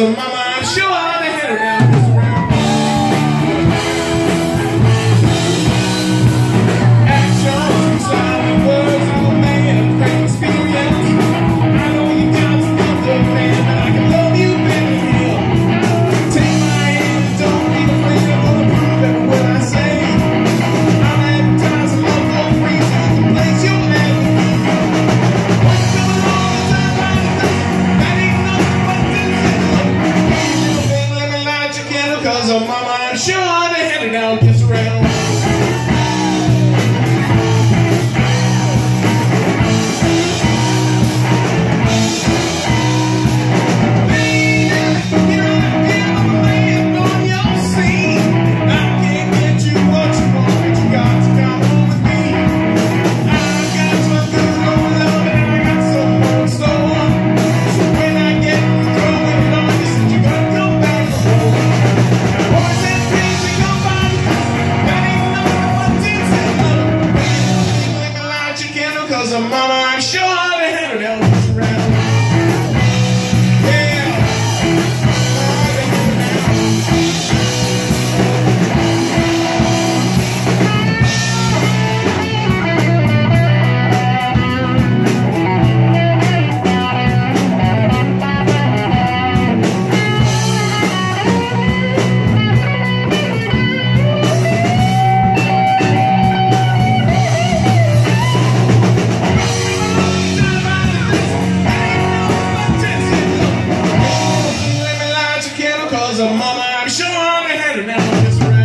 of of my mind, sure they had it down. mama, I'm sure mama had around now.